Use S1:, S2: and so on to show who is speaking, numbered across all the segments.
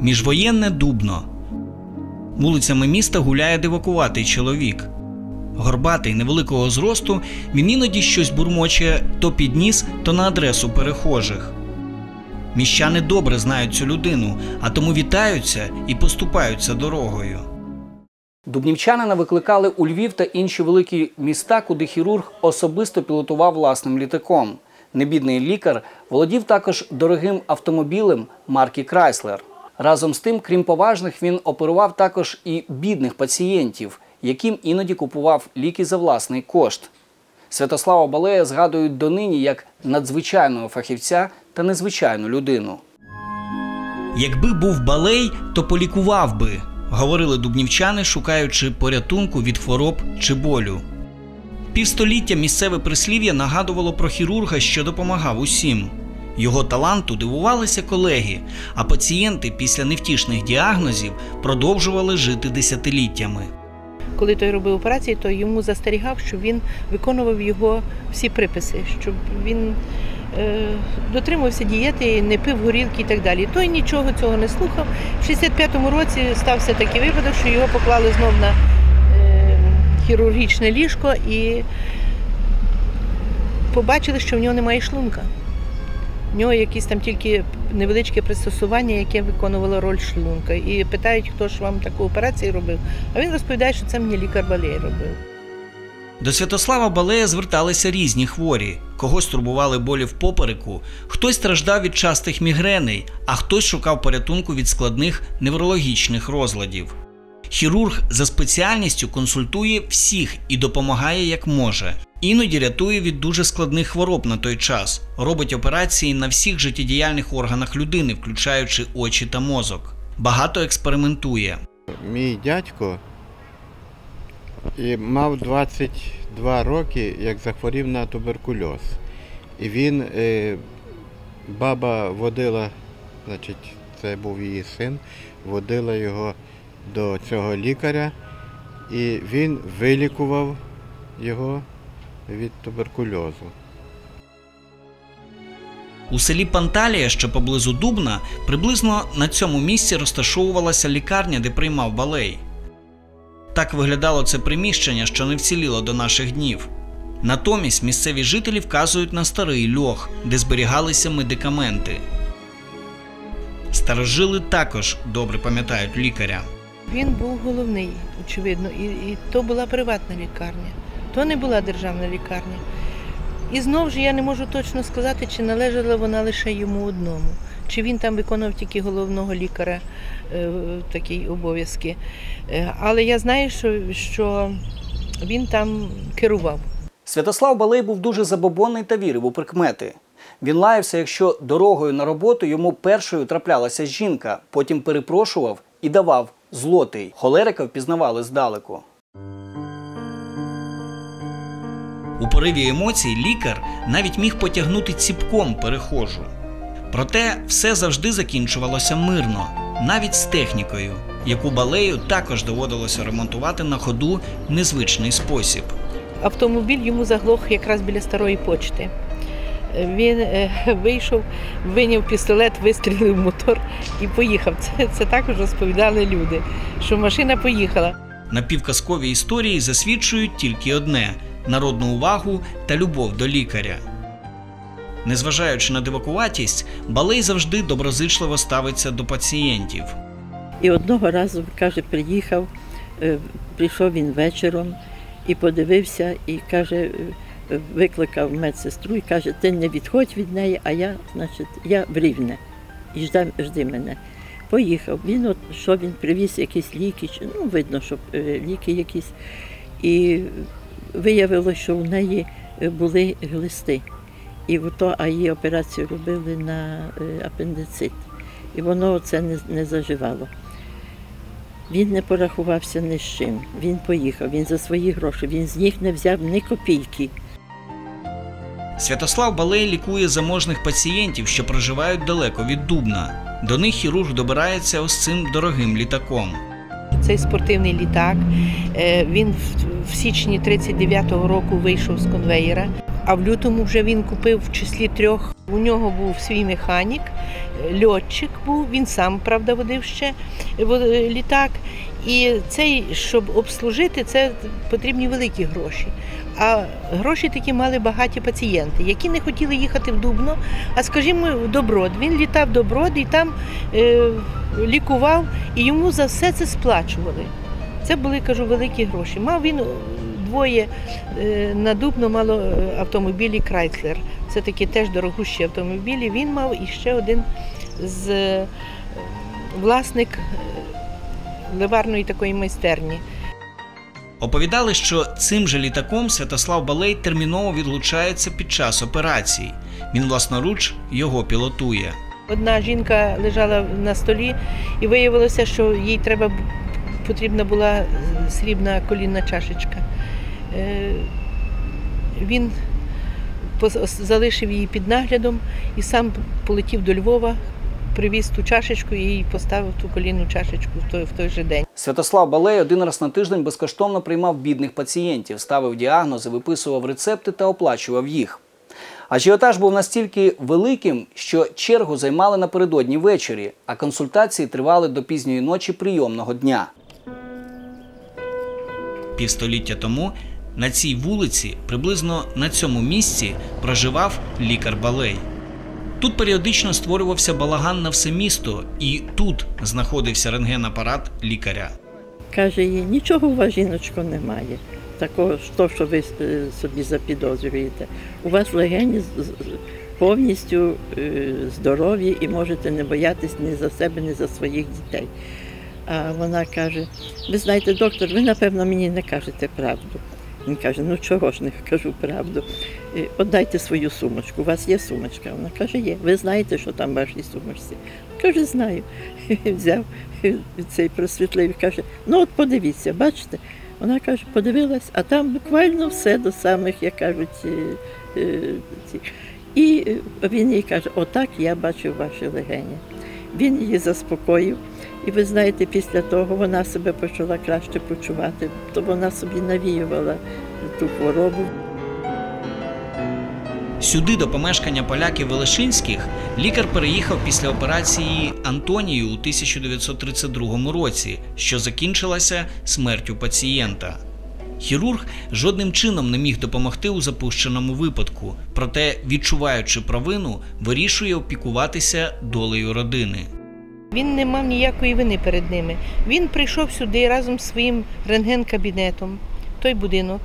S1: Міжвоєнне Дубно. Вулицями міста гуляє дивакуватий чоловік. Горбатий невеликого зросту, він іноді щось бурмоче то під ніс, то на адресу перехожих. Міщани добре знають цю людину, а тому вітаються і поступаються дорогою. Дубнівчанина викликали у Львів та інші великі міста, куди хірург особисто пілотував власним літаком. Небідний лікар володів також дорогим автомобілем марки Крайслер. Разом з тим, крім поважних, він оперував також і бідних пацієнтів, яким іноді купував ліки за власний кошт. Святослава Балея згадують донині як надзвичайного фахівця та незвичайну людину. Якби був балей, то полікував би, говорили дубнівчани, шукаючи порятунку від хвороб чи болю. Півстоліття місцеве прислів'я нагадувало про хірурга, що допомагав усім. Його таланту дивувалися колеги, а пацієнти після невтішних діагнозів продовжували жити десятиліттями.
S2: Коли той робив операції, то йому застерігав, щоб він виконував його всі приписи, щоб він е, дотримувався дієти, не пив горілки і так далі. Той нічого цього не слухав. В 65-му році стався такий випадок, що його поклали знов на е, хірургічне ліжко і побачили, що в нього немає шлунка. В нього якісь там тільки невеличке пристосування, яке виконувало роль шлунка. І питають, хто ж вам таку операцію робив. А він розповідає, що це мені лікар Балей робив.
S1: До Святослава Балея зверталися різні хворі. Когось турбували болі в попереку, хтось страждав від частих мігреней, а хтось шукав порятунку від складних неврологічних розладів. Хірург за спеціальністю консультує всіх і допомагає як може. Іноді рятує від дуже складних хвороб на той час, робить операції на всіх життєдіяльних органах людини, включаючи очі та мозок. Багато експериментує.
S3: Мій дядько мав 22 роки, як захворів на туберкульоз. І він, е, баба водила, значить, це був її син, водила його до цього лікаря, і він вилікував його від туберкульозу.
S1: У селі Панталія, що поблизу Дубна, приблизно на цьому місці розташовувалася лікарня, де приймав балей. Так виглядало це приміщення, що не вціліло до наших днів. Натомість місцеві жителі вказують на старий льох, де зберігалися медикаменти. Старожили також добре пам'ятають лікаря.
S2: Він був головний, очевидно, і, і то була приватна лікарня, то не була державна лікарня. І знову ж я не можу точно сказати, чи належала вона лише йому одному, чи він там виконував тільки головного лікаря е, такі обов'язки. Е, але я знаю, що, що він там керував.
S1: Святослав Балей був дуже забобонний та вірив у прикмети. Він лаявся, якщо дорогою на роботу йому першою траплялася жінка, потім перепрошував і давав злотий. Холерика впізнавали здалеку. У пориві емоцій лікар навіть міг потягнути ціпком перехожу. Проте все завжди закінчувалося мирно, навіть з технікою, яку балею також доводилося ремонтувати на ходу незвичний спосіб.
S2: Автомобіль йому заглох якраз біля старої почти. Він е, вийшов, виняв пістолет, вистрілив мотор і поїхав. Це, це також розповідали люди, що машина поїхала.
S1: Напівказкові історії засвідчують тільки одне народну увагу та любов до лікаря. Незважаючи на дивакуватість, балей завжди доброзичливо ставиться до пацієнтів.
S4: І одного разу, каже, приїхав, е, прийшов він вечором і подивився, і каже, викликав медсестру і каже, ти не відходь від неї, а я, значить, я в рівне. І жди, жди мене. Поїхав. Він от що він привіз якісь ліки, ну, видно, що е, ліки якісь. І виявилося, що в неї е, були глисти. І то, а її операцію робили на е, апендицит. І воно це не, не заживало. Він не порахувався ні з чим. Він поїхав, він за свої гроші, він з них не взяв ні копійки.
S1: Святослав Балей лікує заможних пацієнтів, що проживають далеко від Дубна. До них хірург добирається ось цим дорогим літаком.
S2: Цей спортивний літак. е, Він в, січні 39-го року вийшов з конвеєра. А в лютому вже він купив в числі трьох. У нього був свій механік, льотчик був, він сам, правда, водив ще е, е, літак. І цей, щоб обслужити, це потрібні великі гроші. А гроші такі мали багаті пацієнти, які не хотіли їхати в Дубно, а скажімо, в Доброд. Він літав в Доброд і там е, лікував, і йому за все це сплачували. Це були, кажу, великі гроші. Мав він двоє е, на Дубно мало е, автомобілі Крайслер. Це такі теж дорогущі автомобілі. Він мав і ще один з е, власник ливарної такої майстерні.
S1: Оповідали, що цим же літаком Святослав Балей терміново відлучається під час операції. Він власноруч його пілотує.
S2: Одна жінка лежала на столі, і виявилося, що їй треба потрібна була срібна колінна чашечка. Е, Він залишив її під наглядом і сам полетів до Львова, привіз ту чашечку і поставив ту колінну чашечку в той, в той же день.
S1: Святослав Балей один раз на тиждень безкоштовно приймав бідних пацієнтів, ставив діагнози, виписував рецепти та оплачував їх. Ажіотаж був настільки великим, що чергу займали напередодні ввечері, а консультації тривали до пізньої ночі прийомного дня. Півстоліття тому на цій вулиці, приблизно на цьому місці, проживав лікар Балей. Тут періодично створювався балаган на все місто, і тут знаходився рентгенапарат лікаря.
S4: Каже їй, нічого у вас, жіночко, немає. Такого то, що ви е, собі запідозрюєте. У вас легені повністю е, здорові і можете не боятись ні за себе, ні за своїх дітей. А вона каже: ви знаєте, доктор, ви напевно мені не кажете правду. Він каже, ну чого ж не кажу правду. «Е, Отдайте свою сумочку. У вас є сумочка? Вона каже, є. Ви знаєте, що там в вашій сумочці? Каже, знаю. Взяв цей просвітлив і каже, ну от подивіться, бачите? Вона каже, подивилась, а там буквально все до самих, як кажуть, е, е, ці. І він їй каже, отак я бачив ваші легені. Він її заспокоїв. І ви знаєте, після того вона себе почала краще почувати, то вона собі навіювала ту хворобу.
S1: Сюди до помешкання поляків Велешинських лікар переїхав після операції Антонію у 1932 році, що закінчилася смертю пацієнта. Хірург жодним чином не міг допомогти у запущеному випадку, проте, відчуваючи провину, вирішує опікуватися долею родини.
S2: Він не мав ніякої вини перед ними. Він прийшов сюди разом з своїм рентген-кабінетом, той будинок,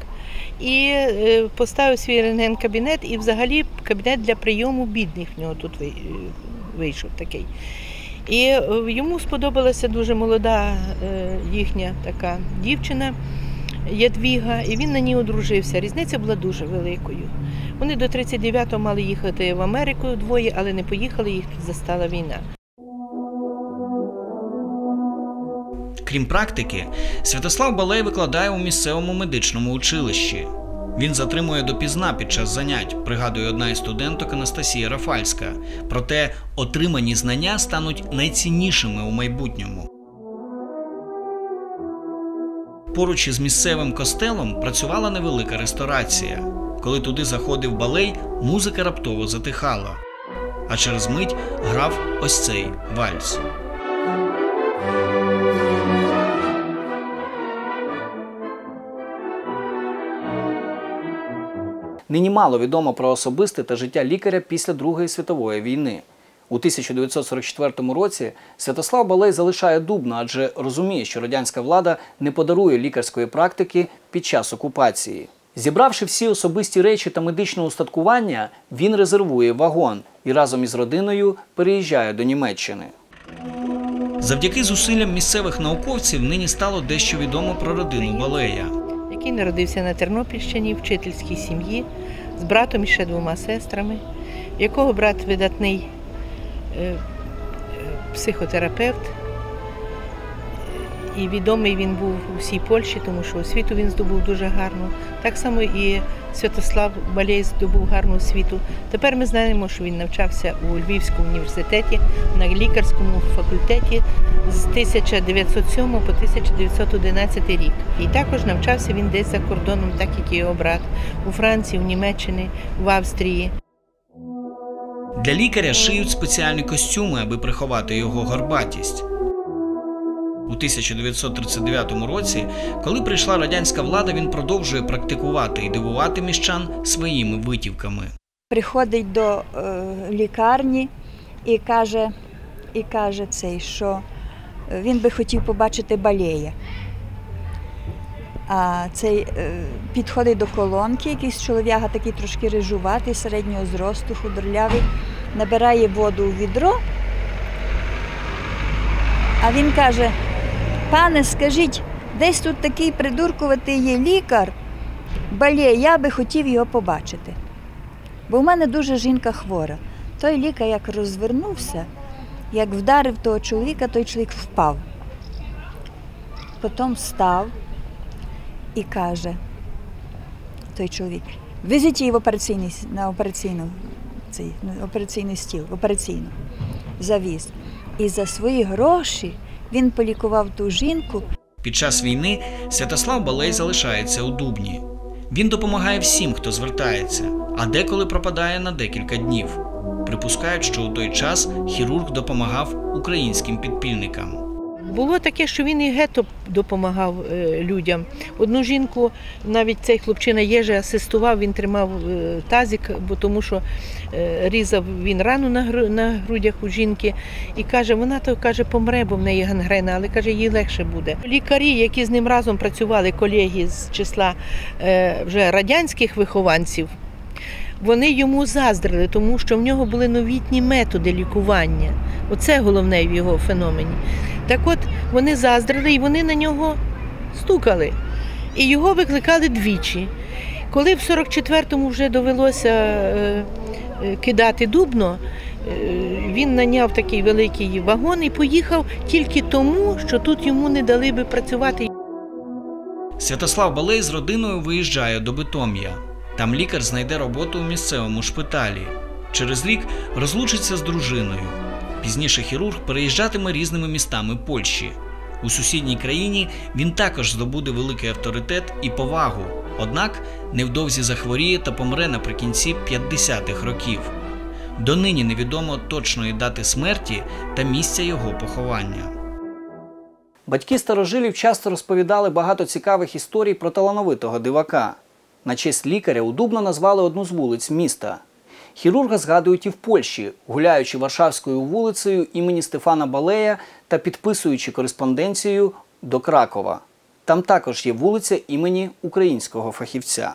S2: і е, поставив свій рентген-кабінет, і взагалі кабінет для прийому бідних в нього тут е, вийшов такий. І е, йому сподобалася дуже молода їхня така дівчина. Ядвіга, і він на ній одружився. Різниця була дуже великою. Вони до 39-го мали їхати в Америку двоє, але не поїхали, їх тут застала війна.
S1: Крім практики, Святослав Балей викладає у місцевому медичному училищі. Він затримує допізна під час занять, пригадує одна із студенток Анастасія Рафальська. Проте отримані знання стануть найціннішими у майбутньому. Поруч із місцевим костелом працювала невелика ресторація. Коли туди заходив балей, музика раптово затихала. А через мить грав ось цей вальс. Нині мало відомо про особисте та життя лікаря після Другої світової війни. У 1944 році Святослав Балей залишає Дубно, адже розуміє, що радянська влада не подарує лікарської практики під час окупації. Зібравши всі особисті речі та медичне устаткування, він резервує вагон і разом із родиною переїжджає до Німеччини. Завдяки зусиллям місцевих науковців нині стало дещо відомо про родину Балея.
S2: який народився на Тернопільщині в вчительській сім'ї з братом і ще двома сестрами, якого брат видатний психотерапевт. І відомий він був у всій Польщі, тому що освіту він здобув дуже гарно. Так само і Святослав Балей здобув гарну освіту. Тепер ми знаємо, що він навчався у Львівському університеті на лікарському факультеті з 1907 по 1911 рік. І також навчався він десь за кордоном, так як і його брат, у Франції, у Німеччині, в Австрії.
S1: Для лікаря шиють спеціальні костюми, аби приховати його горбатість. У 1939 році, коли прийшла радянська влада, він продовжує практикувати і дивувати міщан своїми витівками.
S5: приходить до е, лікарні і каже, і каже цей, що він би хотів побачити балея. А цей е, підходить до колонки, якийсь чолов'яга такий трошки рижуватий, середнього зросту, худорлявий, набирає воду у відро. А він каже: пане, скажіть, десь тут такий придуркуватий є лікар, балє, я би хотів його побачити. Бо в мене дуже жінка хвора. Той лікар як розвернувся, як вдарив того чоловіка, той чоловік впав. Потім встав і каже, той чоловік, везіть її в на операційну, цей, операційний стіл, операційну. Завіз. І за свої гроші він полікував ту жінку,
S1: Під час війни Святослав Балей залишається у Дубні. Він допомагає всім, хто звертається, а деколи пропадає на декілька днів. Припускають, що у той час хірург допомагав українським підпільникам.
S2: Було таке, що він і гетто допомагав е, людям. Одну жінку, навіть цей хлопчина Єжи асистував, він тримав е, тазик, бо тому що е, різав він рану на, гру- на грудях у жінки. І каже, вона то каже, помре, бо в неї гангрена, але каже, їй легше буде. Лікарі, які з ним разом працювали, колеги з числа вже радянських вихованців. Вони йому заздрили, тому що в нього були новітні методи лікування. Оце головне в його феномені. Так от вони заздрили і вони на нього стукали. І його викликали двічі. Коли в 44-му вже довелося е, е, кидати дубно, е, він наняв такий великий вагон і поїхав тільки тому, що тут йому не дали би працювати.
S1: Святослав Балей з родиною виїжджає до Битом'я. Там лікар знайде роботу у місцевому шпиталі. Через рік розлучиться з дружиною. Пізніше хірург переїжджатиме різними містами Польщі. У сусідній країні він також здобуде великий авторитет і повагу, однак невдовзі захворіє та помре наприкінці 50-х років. Донині невідомо точної дати смерті та місця його поховання. Батьки старожилів часто розповідали багато цікавих історій про талановитого дивака. На честь лікаря у Дубно назвали одну з вулиць міста. Хірурга згадують і в Польщі, гуляючи Варшавською вулицею імені Стефана Балея та підписуючи кореспонденцію до Кракова. Там також є вулиця імені українського фахівця.